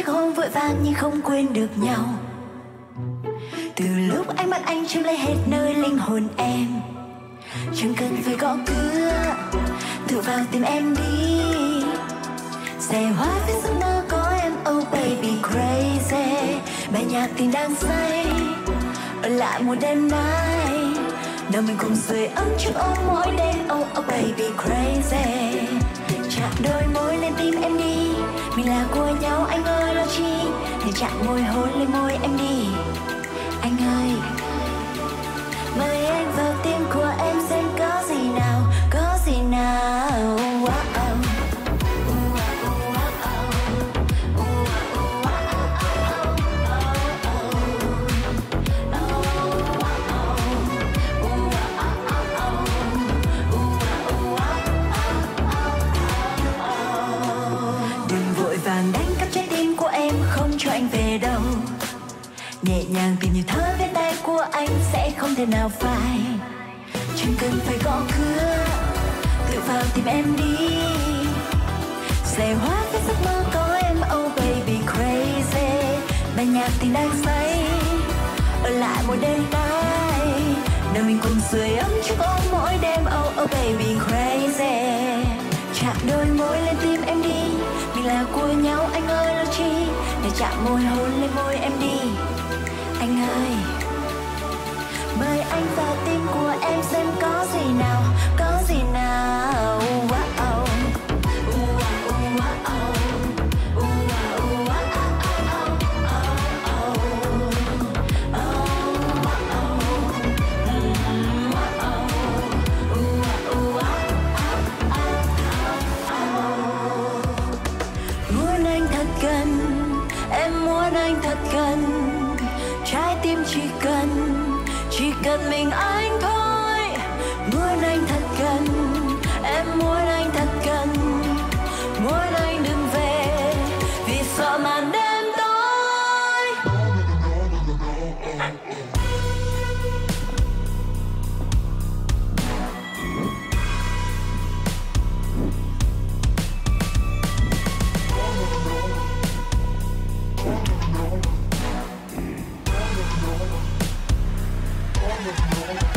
chiếc hôn vội vàng nhưng không quên được nhau. Từ lúc ánh mắt anh chiếm lấy hết nơi linh hồn em, chẳng cần phải gõ cửa, tự vào tìm em đi. Sẽ hoa với giấc mơ có em oh baby crazy, bài nhạc tình đang say. Ở lại một đêm nay, nào mình cùng sưởi ấm trước ôm mỗi đêm oh oh baby crazy. Chạm đôi môi lên tim em đi, mình là của hãy chạm môi, hôn lên môi em đi anh ơi, mời anh vào tim của em xem có gì nào, có gì nào wow. đừng vội vàng đánh nhẹ nhàng tìm nhịp thở bên tay của anh sẽ không thể nào phai. Chẳng cần phải gõ cửa, tự vào tìm em đi. Sẽ hóa cái giấc mơ có em oh baby crazy. Bài nhạc tình đang say, ở lại một đêm tay Đời mình cùng sưởi ấm trước ôm mỗi đêm oh oh baby crazy. Chạm đôi môi lên tim em đi, mình là của nhau, anh ơi lo chi? Để chạm môi, hôn lên môi em đi. Mình anh thôi. Muốn anh thật gần em muốn anh thật gần muốn anh đừng về, vì sợ màn đêm tối. Thank you.